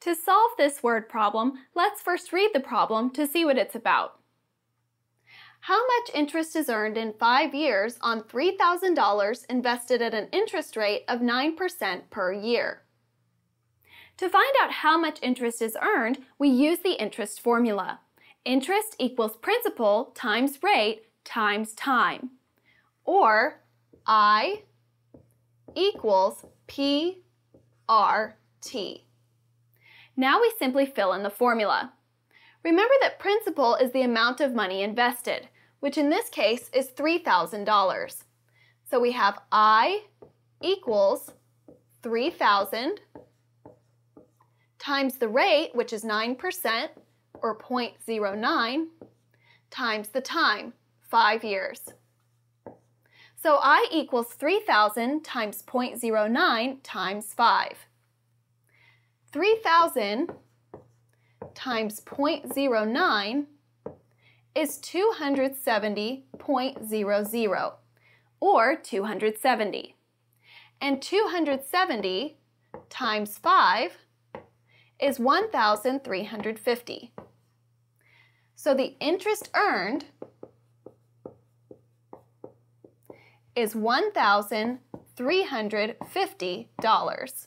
To solve this word problem, let's first read the problem to see what it's about. How much interest is earned in five years on $3,000 invested at an interest rate of 9% per year? To find out how much interest is earned, we use the interest formula. Interest equals principal times rate times time. Or I equals PRT. Now we simply fill in the formula. Remember that principal is the amount of money invested, which in this case is $3,000. So we have I equals 3,000 times the rate, which is 9%, or 0.09, times the time, 5 years. So I equals 3,000 times 0.09 times 5. 3,000 times 0.09 is 270.00, or 270. And 270 times 5 is 1,350. So the interest earned is $1,350.